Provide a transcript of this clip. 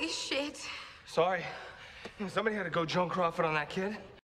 Holy shit. Sorry. Somebody had to go Joan Crawford on that kid.